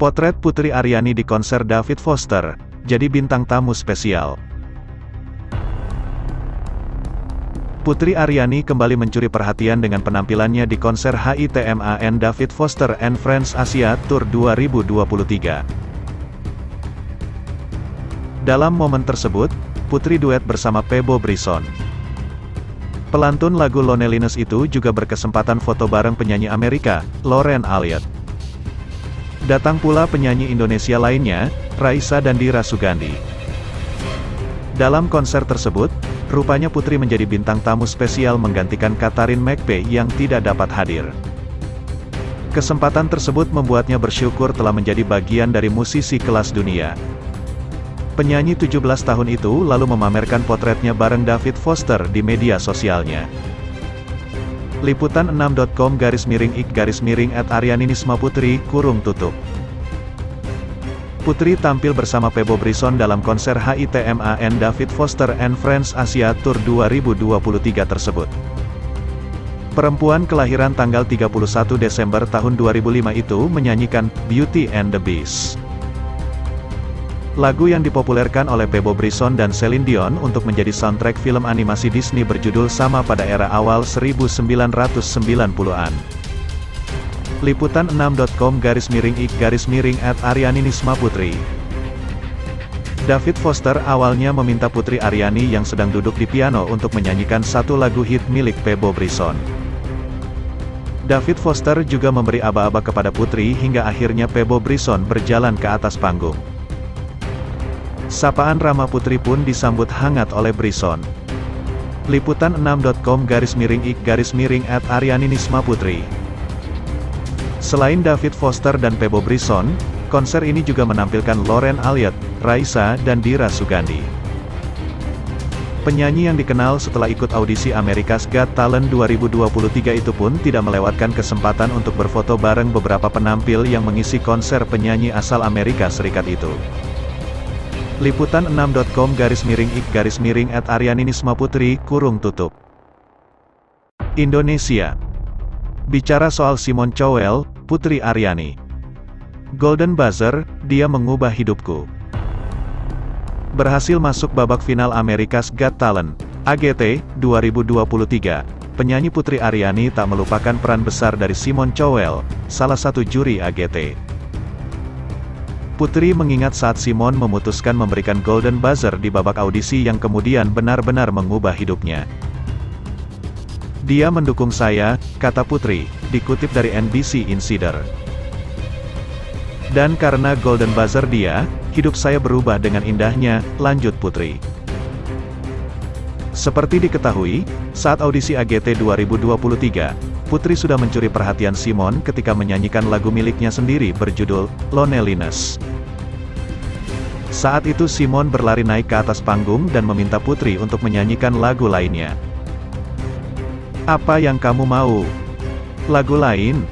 Potret Putri Aryani di konser David Foster, jadi bintang tamu spesial. Putri Aryani kembali mencuri perhatian dengan penampilannya di konser HITMAN David Foster and Friends Asia Tour 2023. Dalam momen tersebut, Putri duet bersama Pebo Brison. Pelantun lagu Loneliness itu juga berkesempatan foto bareng penyanyi Amerika, Lauren Elliott. Datang pula penyanyi Indonesia lainnya, Raisa dan Dira Sugandi. Dalam konser tersebut, rupanya Putri menjadi bintang tamu spesial menggantikan Katarin McPay yang tidak dapat hadir. Kesempatan tersebut membuatnya bersyukur telah menjadi bagian dari musisi kelas dunia. Penyanyi 17 tahun itu lalu memamerkan potretnya bareng David Foster di media sosialnya. Liputan6.com garis miring ik garis miring at Aryaninisma Putri, kurung tutup. Putri tampil bersama Pebo Brison dalam konser HITMAN David Foster and Friends Asia Tour 2023 tersebut. Perempuan kelahiran tanggal 31 Desember tahun 2005 itu menyanyikan Beauty and the Beast. Lagu yang dipopulerkan oleh Bebo Brison dan Celine Dion untuk menjadi soundtrack film animasi Disney berjudul sama pada era awal 1990-an. Liputan6.com garis miring ik garis miring at Aryani Nisma Putri. David Foster awalnya meminta Putri Aryani yang sedang duduk di piano untuk menyanyikan satu lagu hit milik Bebo Brison. David Foster juga memberi aba-aba kepada Putri hingga akhirnya Pebo Brison berjalan ke atas panggung. Sapaan Rama Putri pun disambut hangat oleh Brison. Liputan6.com garis miring ik garis miring at Aryani Nisma Putri. Selain David Foster dan Pebo Brison, konser ini juga menampilkan Lauren Elliott, Raisa, dan Dira Sugandi. Penyanyi yang dikenal setelah ikut audisi America's Got Talent 2023 itu pun tidak melewatkan kesempatan untuk berfoto bareng beberapa penampil yang mengisi konser penyanyi asal Amerika Serikat itu. Liputan6.com garis miring ik garis miring at Aryaninisma Putri, kurung tutup. Indonesia. Bicara soal Simon Cowell, Putri Aryani. Golden Buzzer, dia mengubah hidupku. Berhasil masuk babak final America's Got Talent, AGT, 2023. Penyanyi Putri Aryani tak melupakan peran besar dari Simon Cowell, salah satu juri AGT. Putri mengingat saat Simon memutuskan memberikan Golden Buzzer di babak audisi yang kemudian benar-benar mengubah hidupnya. Dia mendukung saya, kata Putri, dikutip dari NBC Insider. Dan karena Golden Buzzer dia, hidup saya berubah dengan indahnya, lanjut Putri. Seperti diketahui, saat audisi AGT 2023, Putri sudah mencuri perhatian Simon ketika menyanyikan lagu miliknya sendiri berjudul Loneliness. Saat itu Simon berlari naik ke atas panggung dan meminta Putri untuk menyanyikan lagu lainnya. Apa yang kamu mau? Lagu lain?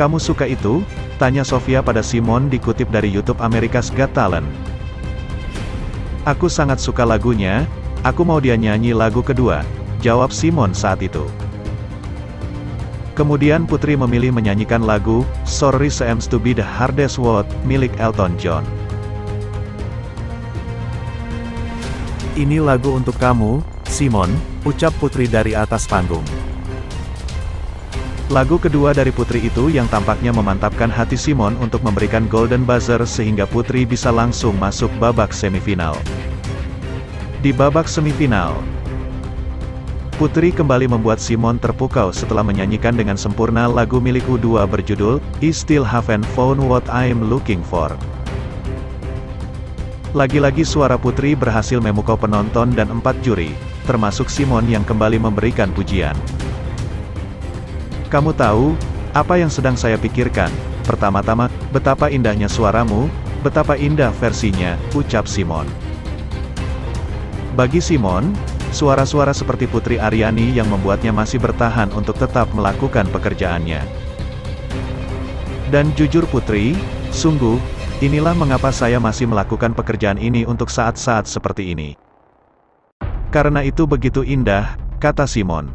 Kamu suka itu? Tanya Sofia pada Simon dikutip dari YouTube America's Got Talent. Aku sangat suka lagunya, aku mau dia nyanyi lagu kedua, jawab Simon saat itu. Kemudian Putri memilih menyanyikan lagu, Sorry Seems to be the Hardest Word, milik Elton John. Ini lagu untuk kamu, Simon, ucap Putri dari atas panggung. Lagu kedua dari Putri itu yang tampaknya memantapkan hati Simon untuk memberikan Golden Buzzer sehingga Putri bisa langsung masuk babak semifinal. Di babak semifinal, Putri kembali membuat Simon terpukau setelah menyanyikan dengan sempurna lagu milik U2 berjudul, I Still Haven't Found What I'm Looking For. Lagi-lagi suara Putri berhasil memukau penonton dan empat juri, termasuk Simon yang kembali memberikan pujian. Kamu tahu, apa yang sedang saya pikirkan? Pertama-tama, betapa indahnya suaramu, betapa indah versinya, ucap Simon. Bagi Simon, suara-suara seperti Putri Aryani yang membuatnya masih bertahan untuk tetap melakukan pekerjaannya. Dan jujur Putri, sungguh, Inilah mengapa saya masih melakukan pekerjaan ini untuk saat-saat seperti ini. Karena itu begitu indah, kata Simon.